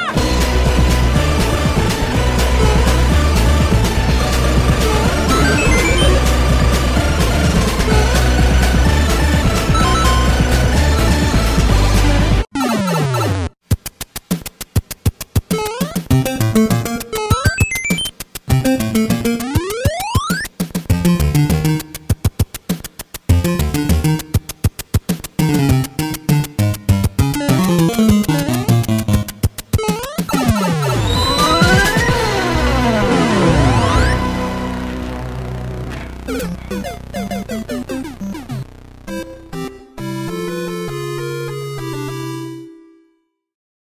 motherfucker! Boop, boop, boop.